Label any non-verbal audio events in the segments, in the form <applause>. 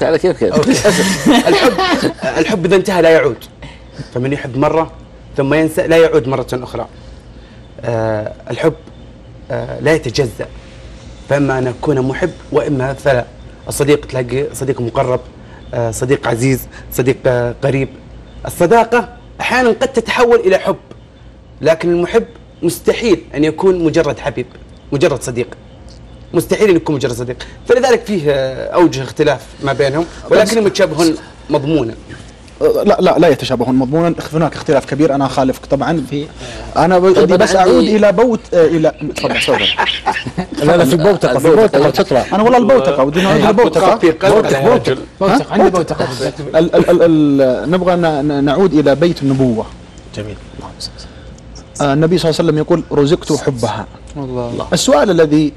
تعالى كيف كيف <laughs> الحب الحب إذا انتهى لا يعود. فمن يحب مرة ثم ينسى لا يعود مرة أخرى. آه الحب آه لا يتجزأ. فإما أن أكون محب وإما فلا. الصديق تلاقي صديق مقرب آه صديق عزيز صديق آه قريب. الصداقة أحيانا قد تتحول إلى حب لكن المحب مستحيل أن يكون مجرد حبيب مجرد صديق. مستحيل ان يكون مجرد صديق. فلذلك فيه آه، أوجه اختلاف ما بينهم ولكنهم يتشابهون مضمونا لا لا لا يتشابهون مضمونا. هناك اختلاف كبير أنا أخالفك طبعا. في أنا بدي طيب بس أعود إلى بوت آه، إلى تفضل <laughs> تفضل. لا لا في بوتقه في بوتقه تطلع أنا والله البوتقه ودي نعود إلى البوتقه في قلبك يا رجل. بوتق عندي بوتق ال- ال- ال- ال- نبغى نعود إلى بيت النبوة. جميل. آه، النبي صلى الله عليه وسلم يقول رزقت حبها. الله. السؤال الذي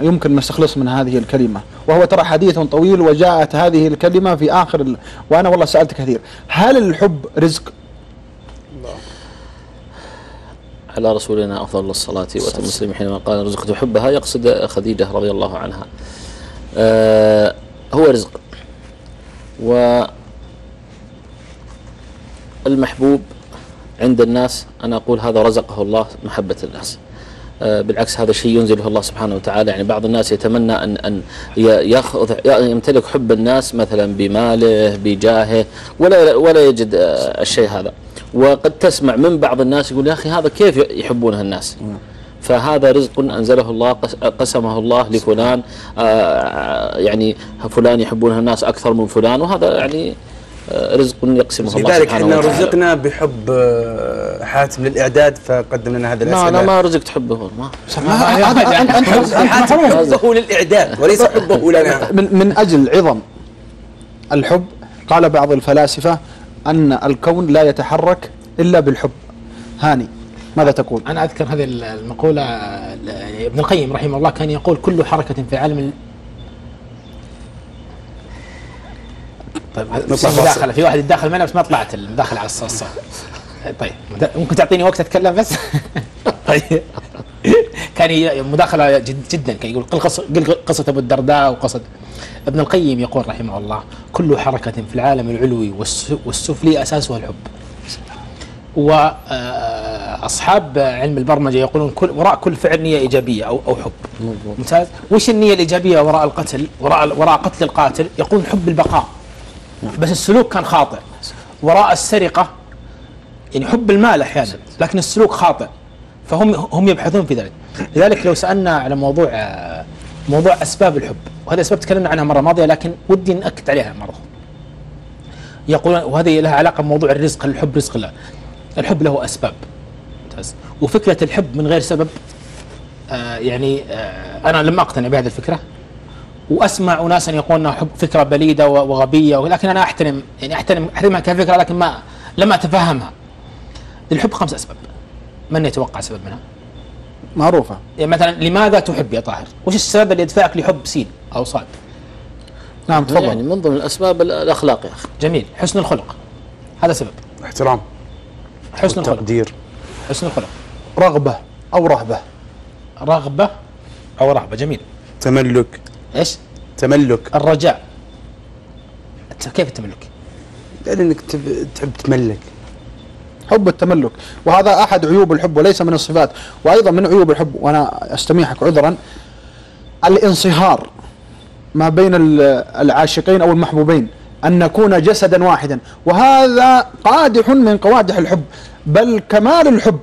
يمكن نستخلص من هذه الكلمة وهو ترى حديث طويل وجاءت هذه الكلمة في آخر ال... وأنا والله سألت كثير هل الحب رزق؟ على رسولنا أفضل الصلاة واتم التسليم حينما قال رزقت حبها يقصد خديجة رضي الله عنها. آه هو رزق. و المحبوب عند الناس أنا أقول هذا رزقه الله محبة الناس. آه، بالعكس هذا شيء ينزله الله سبحانه وتعالى. يعني بعض الناس يتمنى ان أن ي- ياخذ يمتلك حب الناس مثلا بماله بجاهه ولا ولا يجد آه، الشيء هذا. وقد تسمع من بعض الناس يقول يا أخي هذا كيف يحبونها الناس؟ فهذا رزق أنزله الله قس- قسمه الله لفلان آه، يعني فلان يحبونها الناس أكثر من فلان وهذا يعني رزق يقسمه الله لذلك إحنا وتعالى رزقنا بحب آه، حاتم للاعداد فقدم لنا هذا ما الاسئله أنا ما رزقت حبه ما حاتم حبه للاعداد وليس حبه لنا من, من أجل عظم الحب قال بعض الفلاسفة أن الكون لا يتحرك إلا بالحب هاني ماذا تقول أنا اذكر هذه المقوله ابن القيم رحمه الله كان يقول كل حركه في عالم طيب نطلع. مداخله في واحد يتداخل معنا بس ما طلعت المداخله على الصوت طيب ممكن تعطيني وقت أتكلم بس؟ <laughs> طيب. كان مداخلة جد جدا كان يقول قل قص- قل قصة أبو الدرداء وقصه ابن القيم يقول رحمه الله كل حركة في العالم العلوي والس- والسفلي اساسها الحب واصحاب علم البرمجة يقولون كل وراء كل فعل نية إيجابية أو أو حب. ممتاز. وش النية الإيجابية وراء القتل؟ وراء وراء قتل القاتل؟ يقولون حب البقاء. بس السلوك كان خاطئ. وراء السرقة يعني حب المال أحيانا لكن السلوك خاطئ. فهم هم يبحثون في ذلك. لذلك لو سألنا على موضوع موضوع أسباب الحب وهذه اسباب تكلمنا عنها مرة ماضية لكن ودي نأكد عليها مرة يقولون وهذه لها علاقة بموضوع الرزق الحب رزق الله. الحب له أسباب. ممتاز. وفكرة الحب من غير سبب آه يعني آه أنا لم أقتنع بهذه الفكرة. وأسمع اناسا يقولون حب فكرة بليدة و- وغبية ولكن أنا أحترم يعني احترم أحترمها كفكرة لكن ما لم أتفهمها. للحب خمس أسباب. من يتوقع سبب منها؟ معروفة. يعني مثلا لماذا تحب يا طاهر؟ وش السبب اللي يدفعك لحب سين أو صاد؟ نعم تفضل. يعني من ضمن الأسباب ال- الأخلاق يا أخي. جميل. حسن الخلق. هذا سبب. احترام. حسن الخلق. تقدير حسن الخلق. رغبة أو رهبة. رغبة أو رهبة. جميل. تملك. إيش؟ تملك. الرجاء. كيف التملك؟ يعني إنك تب- تحب تملك. حب التملك. وهذا أحد عيوب الحب وليس من الصفات. وأيضا من عيوب الحب وأنا أستميحك عذرا الانصهار ما بين ال- العاشقين أو المحبوبين أن نكون جسدا واحدا. وهذا قادح من قوادح الحب. بل كمال الحب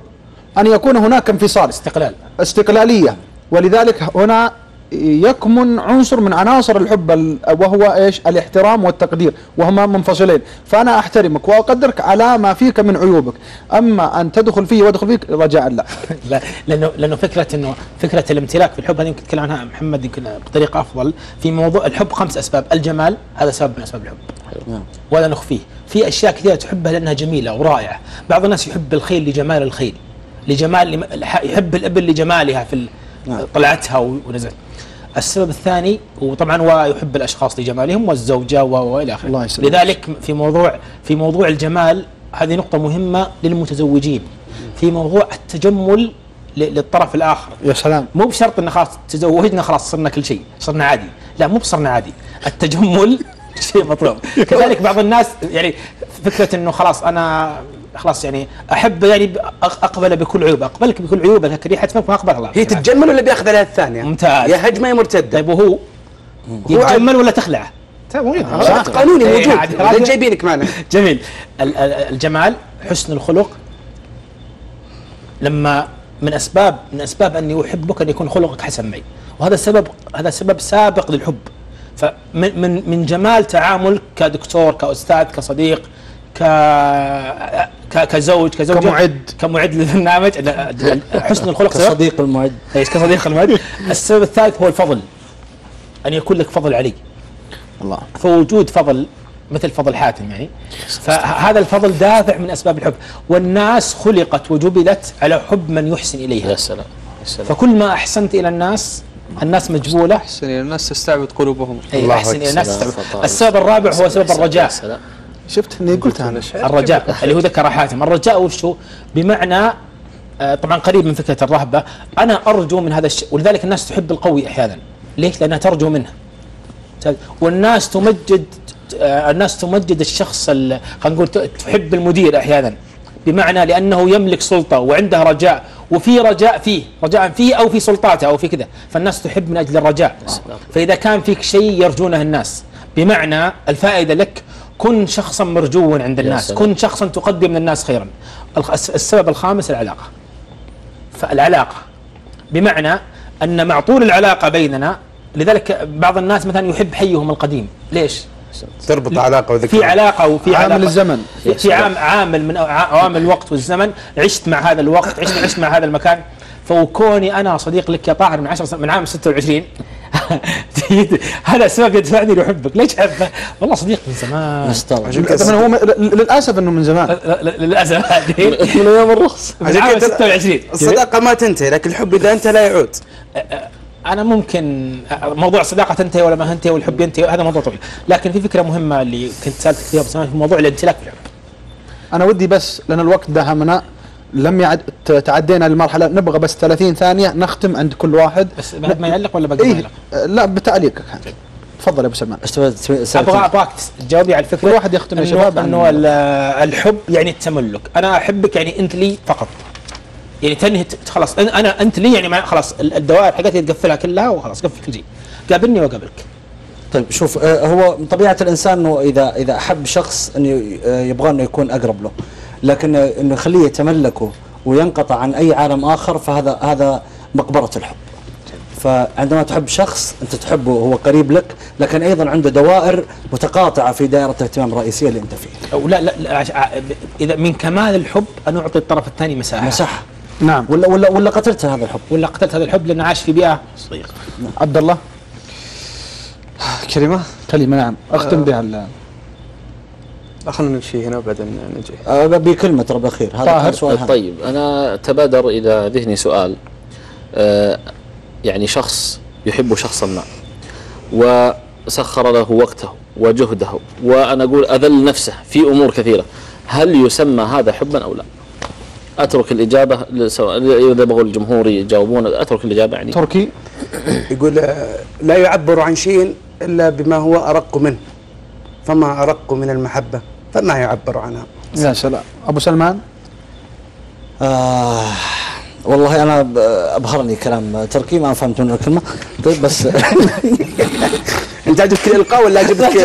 أن يكون هناك انفصال. استقلال. استقلالية. ولذلك هنا يكمن عنصر من عناصر الحب ال- وهو إيش؟ الاحترام والتقدير وهما منفصلين. فأنا أحترمك وأقدرك على ما فيك من عيوبك. أما أن تدخل فيه وأدخل فيك رجاء لا. <laughs> لا لأنه لأنه فكرة انه فكرة الامتلاك في الحب هذه يمكن تتكلم عنها محمد يمكن بطريقة أفضل. في موضوع الحب خمس أسباب. الجمال هذا سبب من أسباب الحب. ولا نخفيه. في أشياء كثيرة تحبها لأنها جميلة ورائعة. بعض الناس يحب الخيل لجمال الخيل لجمال يحب الابل لجمالها في ال- طلعتها ونزلت. السبب الثاني وطبعا ويحب الأشخاص لجمالهم والزوجة والى آخره. لذلك في موضوع في موضوع الجمال هذه نقطة مهمة للمتزوجين. في موضوع التجمل للطرف الآخر. يا سلام. مو بشرط إن خلاص تزوجنا خلاص صرنا كل شيء صرنا عادي. لا مو بصرنا عادي. التجمل <laughs> شيء مطلوب. <laughs> كذلك بعض الناس يعني فكرة إنه خلاص أنا خلاص يعني أحب يعني أق- أقبل بكل عيوب أقبلك بكل عيوبك لكن ريحة فمك ما أقبلها. الله هي تتجمل ولا بيأخذ عليها الثانية؟ ممتاز. يا هجمة يا مرتدة. طيب وهو يتجمل ولا تخلعه؟ طيب شرط قانوني إيه، موجود. جايبينك معنا. <laughs> جميل. ال- ال- الجمال حسن الخلق. لما من أسباب من أسباب أني أحبك أن يكون خلقك حسن معي. وهذا سبب هذا سبب سابق للحب. فمن من من جمال تعامل كدكتور كأستاذ كصديق ك ك- كزوج كزوجة كمعد. كمعد للبرنامج حسن الخلق كصديق المعد. إيش كصديق المعد. السبب الثالث هو الفضل. أن يكون لك فضل علي. الله. فوجود فضل مثل فضل حاتم يعني. فهذا الفضل دافع من أسباب الحب. والناس خلقت وجبلت على حب من يحسن إليها. يا سلام يا سلام. فكل ما أحسنت إلى الناس الناس مجبولة. احسن الناس تستعبد قلوبهم. اي الله احسن إلى الناس. تستوعب. السبب الرابع هو سبب يا الرجاء. سلام. شفت إني قلتها أنا. الرجاء اللي هو ذكر حاتم. الرجاء وش هو بمعنى آه، طبعا قريب من فكرة الرهبة أنا أرجو من هذا الشيء. ولذلك الناس تحب القوي أحيانا. ليش؟ لأنها ترجو منه. والناس تمجد آه، الناس تمجد الشخص ال- خلينا نقول تحب المدير أحيانا. بمعنى لأنه يملك سلطة وعنده رجاء وفي رجاء فيه رجاء فيه أو في سلطاته أو في كذا. فالناس تحب من أجل الرجاء. فإذا كان فيك شيء يرجونه الناس. بمعنى الفائدة لك كن شخصا مرجوا عند الناس. كن شخصا تقدم للناس خيرا. السبب الخامس العلاقة. فالعلاقة بمعنى أن مع طول العلاقة بيننا لذلك بعض الناس مثلا يحب حيهم القديم. ليش؟ تربط علاقة وذكرى. في علاقة وفي عامل علاقة. الزمن. في, عام عامل من عوامل الوقت والزمن. عشت مع هذا الوقت عشت عشت مع هذا المكان. فكوني أنا صديق لك يا طاهر من 10 سنة من عام 26 <laughs> هذا السبب يدفعني لأحبك. ليش أحبه؟ والله صديق من زمان. طبعا هو م- ل- للأسف إنه من زمان. ل- ل- للأسف. هذه من أيام الرخص. من عشان عام كده 26 الصداقة ما تنتهي لكن الحب إذا انت لا يعود. أنا ممكن موضوع الصداقة تنتهي ولا ما تنتهي والحب ينتهي هذا موضوع طويل. لكن في فكرة مهمة اللي كنت سألتك فيها بس في موضوع الامتلاك في الحب. أنا ودي بس لأن الوقت دهمنا لم يعد تعدينا المرحلة نبغى بس 30 ثانية نختم عند كل واحد. بس بعد ما يعلق ولا باقي ما يعلق؟ آه، لا بتعليقك. تفضل يا أبو سلمان. أبغى؟ ابغاك تجاوبي على الفكرة. كل واحد يختم يا إنه- شباب. إنه ال- الحب يعني التملك. أنا أحبك يعني أنت لي فقط. يعني تنهي خلاص أنا- أنا أنت لي يعني مع خلاص ال- الدوائر حقتي تقفلها كلها وخلاص قفل كل شيء. قابلني وقابلك طيب شوف آه، هو من طبيعة الإنسان إنه اذا إذا أحب شخص إنه آه، يبغى إنه يكون أقرب له. لكن آه، انه يخليه يتملكه وينقطع عن أي عالم آخر فهذا هذا مقبرة الحب. فعندما تحب شخص أنت تحبه وهو قريب لك لكن أيضا عنده دوائر متقاطعة في دائرة الاهتمام الرئيسية اللي أنت فيها أو لا لا, لا إذا من كمال الحب أن أعطي الطرف الثاني مساحة. مساحة. نعم. ولا ولا ولا قتلت هذا الحب؟ ولا قتلت هذا الحب لأنه عاش في بيئة صديق عبد الله. كلمة؟ كلمة نعم. أختم بها ال- خلينا نمشي هنا وبعدين نجي آه، بكلمة ترى بالاخير هذا طاهر. سؤال. طيب أنا تبادر إلى ذهني سؤال آه، يعني شخص يحب شخصا ما وسخر له وقته وجهده وأنا أقول أذل نفسه في أمور كثيرة هل يسمى هذا حبا أو لا؟ أترك الإجابة سواء إذا بغوا الجمهور يجاوبون أترك الإجابة يعني تركي <coughs> يقول آه، لا يعبر عن شيء إلا بما هو أرق منه فما أرق من المحبة فما يعبر عنها. يا سلام. أبو سلمان؟ آه والله أنا أبهرني كلام تركي ما فهمت منه الكلمة. طيب بس <laughs> انت عجبك الإلقاء ولا عجبك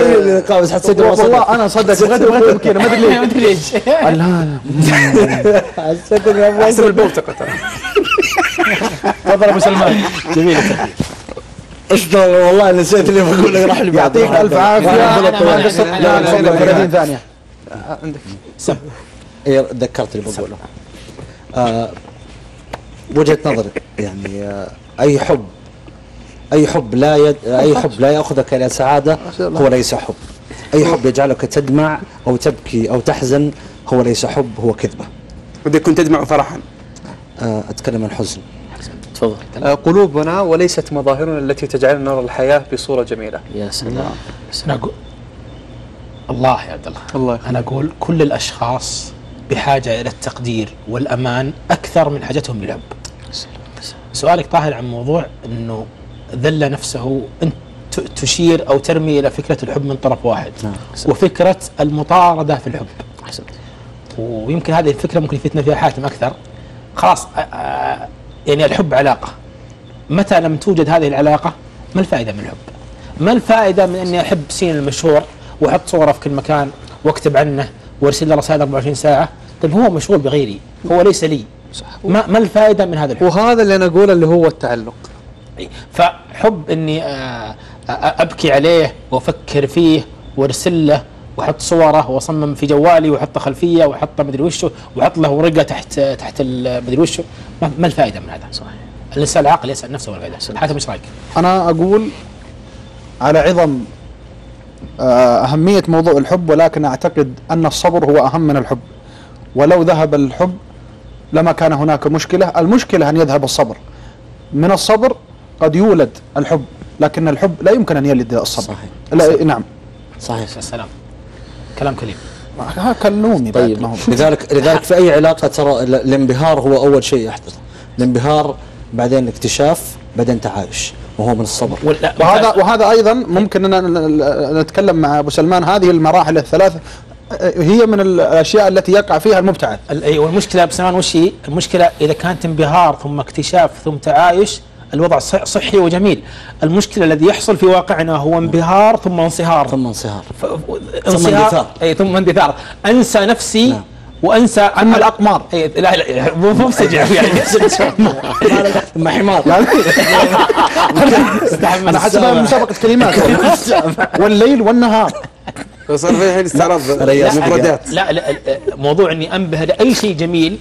آه، بس حسيت والله أنا صدق بغيت بغيت ابكي ما أدري ليه ما أدري ليش. <laughs> لا لا. حسيت اني أبغى احسب البوتقه ترى <laughs> تفضل أبو سلمان. جميل اشتغل والله نسيت اللي بقوله راح لي يعطيك ألف عافية. لا أنا- 30 ثانية. عندك. سم. إيه، تذكرت اللي بقوله. آه وجهة نظري يعني آه أي حب أي حب لا يد أي حب لا يأخذك إلى سعادة هو ليس حب. أي حب يجعلك تدمع أو تبكي أو تحزن هو ليس حب هو كذبة. ودك كنت تدمع فرحا. آه أتكلم عن حزن. تفضل. آه، قلوبنا وليست مظاهرنا التي تجعلنا نرى الحياة بصورة جميلة. يا سلام. أنا أقول الله يا عبد الله. الله. أنا أقول كل الأشخاص بحاجة إلى التقدير والأمان أكثر من حاجتهم للحب سؤالك طاهر عن موضوع إنه ذل نفسه انت ت- تشير أو ترمي إلى فكرة الحب من طرف واحد نعم. وفكرة المطاردة في الحب. أحسنت. ويمكن هذه الفكرة ممكن يفتنا فيها حاتم أكثر. خلاص آه، آه، يعني الحب علاقة متى لم توجد هذه العلاقة ما الفائدة من الحب؟ ما الفائدة من أني أحب سين المشهور وأحط صورة في كل مكان وأكتب عنه وأرسل له رسائل 24 ساعة طيب هو مشغول بغيري هو ليس لي صح ما, ما الفائدة من هذا الحب؟ وهذا اللي أنا أقوله اللي هو التعلق. فحب أني آه، أبكي عليه وأفكر فيه وأرسل له واحط صوره واصمم في جوالي واحط خلفية واحط مدري وشه واحط له ورقة تحت تحت ال- مدري وشه ما, ما الفائدة من هذا؟ صحيح. الإنسان العاقل يسأل نفسه ما الفائده؟ حاتم إيش رأيك؟ أنا أقول على عظم آه، أهمية موضوع الحب ولكن أعتقد أن الصبر هو أهم من الحب. ولو ذهب الحب لما كان هناك مشكلة. المشكلة أن يذهب الصبر. من الصبر قد يولد الحب لكن الحب لا يمكن أن يلد الصبر. صحيح. لا نعم. صحيح. السلام. كلام كريم. ها كلموني بعد طيب. ما هو. لذلك لذلك في أي علاقة ترى ال- الانبهار هو أول شيء يحدث. الانبهار بعدين اكتشاف بعدين تعايش وهو من الصبر. وهذا وهذا أيضا ممكن ان نتكلم مع أبو سلمان. هذه المراحل الثلاث آه، هي من الأشياء التي يقع فيها المبتعث. ال- أي والمشكلة أبو سلمان وش هي؟ المشكلة إذا كانت انبهار ثم اكتشاف ثم تعايش الوضع صح- صحي وجميل. المشكلة الذي يحصل في واقعنا هو انبهار ثم انصهار. ثم انصهار. ف- ثم اندثار. اي ثم اندثار. أنسى نفسي نعم. وأنسى أن الأقمار. اي لا لا مو مسجع يعني. <laughs> ما حمار. أنا حسبها مسابقة كلمات. والليل والنهار. صار في الحين استعراض. مفردات. لا لا لا، موضوع إني انبهر اي شيء جميل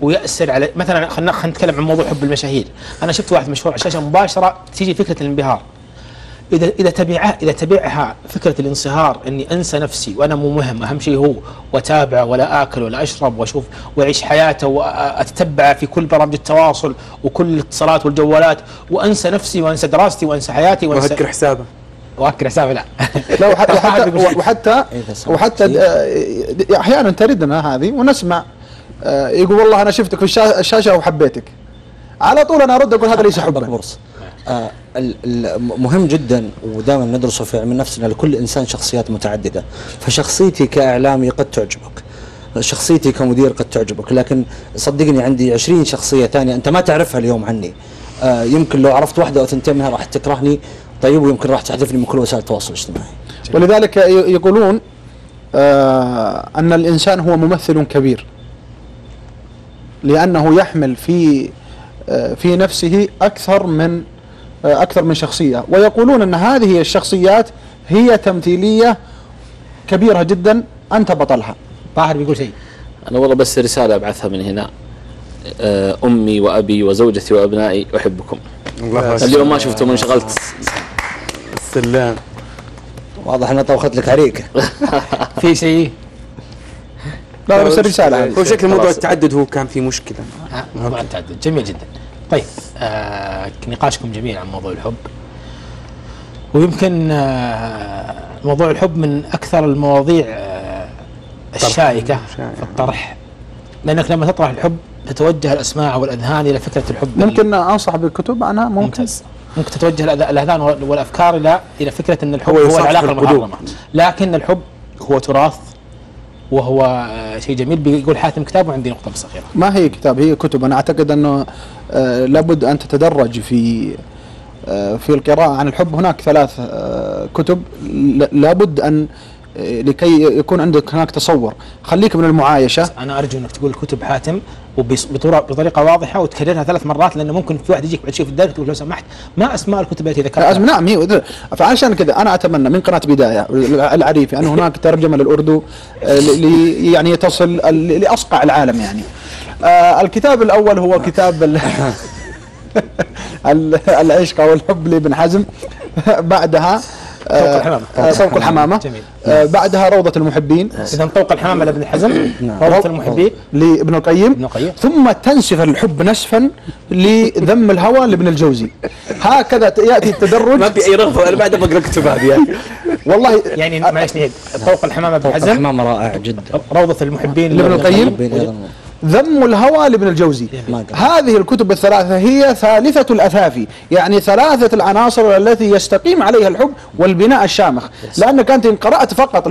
ويأسر على مثلا خلينا خلينا نتكلم عن موضوع حب المشاهير، أنا شفت واحد مشهور على الشاشة مباشرة تيجي فكرة الانبهار. اذا إذا تبعها إذا تبعها فكرة الانصهار إني أنسى نفسي وأنا مو مهم أهم شيء هو واتابعه ولا آكل ولا أشرب وأشوف وأعيش حياته واتتبعه في كل برامج التواصل وكل الاتصالات والجوالات وأنسى نفسي وأنسى دراستي وأنسى حياتي وانسى وهكر حسابه. واكر حسابي لا. <laughs> لا <laughs> وحتى وحتى, وحتى, وحتى أحيانا تردنا هذه ونسمع يقول والله أنا شفتك في الشا- الشاشة وحبيتك. على طول أنا أرد أقول هذا ليس حبا آه مهم جدا ودائما ندرسه في علم النفس أن لكل إنسان شخصيات متعددة. فشخصيتي كإعلامي قد تعجبك. شخصيتي كمدير قد تعجبك. لكن صدقني عندي 20 شخصية ثانية أنت ما تعرفها اليوم عني. آه يمكن لو عرفت واحدة أو ثنتين منها راح تكرهني. طيب ويمكن راح تحذفني من كل وسائل التواصل الاجتماعي. ولذلك يقولون آه، أن الإنسان هو ممثل كبير. لأنه يحمل في آه، في نفسه أكثر من آه، أكثر من شخصية. ويقولون أن هذه الشخصيات هي تمثيلية كبيرة جدا أنت بطلها. طاهر بيقول شيء. أنا والله بس رسالة أبعثها من هنا. آه، أمي وأبي وزوجتي وأبنائي أحبكم. الله اليوم ما شفتم انشغلت. السلام واضح إنها طبخت لك عريكه <laughs> في شيء؟ لا بس الرسالة هذه هو شكل موضوع. التعدد هو كان في مشكلة. آه، موضوع التعدد. جميل جدا. طيب آه نقاشكم جميل عن موضوع الحب. ويمكن آه موضوع الحب من أكثر المواضيع آه الشائكة. في الطرح. لأنك لما تطرح الحب تتوجه الأسماع والأذهان إلى فكرة الحب. ممكن أنصح بالكتب عنها ممكن. ممتاز. ممكن تتوجه الأذهان وال- والأفكار إلى إلى فكرة إن الحب هو هو, العلاقة. المحرمه لكن الحب هو تراث. وهو آه، شيء جميل بيقول حاتم كتاب وعندي نقطة بس اخيره ما هي كتاب؟ هي كتب. أنا أعتقد أنه آه، لابد أن تتدرج في آه، في القراءة. عن الحب هناك ثلاث كتب. لابد أن لكي يكون عندك هناك تصور. خليك من المعايشة. أنا أرجو إنك تقول كتب حاتم وبطريقه واضحة وتكررها ثلاث مرات لأنه ممكن في واحد يجيك بعد شيء في الدرس تقول لو سمحت ما أسماء الكتب التي ذكرتها. نعم هي فعشان كذا أنا أتمنى من قناة بداية العريفي ان هناك ترجمة للأردو آه، يعني تصل لأصقع العالم يعني. آه، الكتاب الأول هو كتاب ال- <laughs> ال- العشق أو الحب لابن حزم. <laughs> بعدها طوق الحمامة. آه، طوق الحمامة. جميل. آه، بعدها روضة المحبين. اذا طوق الحمامة لابن حزم. روضة المحبين لابن القيم. ابن القيم. ثم تنسف الحب نسفا لذم الهوى لابن الجوزي. هكذا يأتي التدرج. ما في أي رغبة أنا بعد بقرا الكتب هذه يعني. والله يعني معلش نهيد طوق الحمامة ابن حزم حمام رائع جدا. روضة المحبين لابن القيم. ذم الهوى لابن الجوزي. هذه الكتب الثلاثة هي ثالثة الأثافي يعني ثلاثة العناصر التي يستقيم عليها الحب والبناء الشامخ. لأنك أنت إن قرأت فقط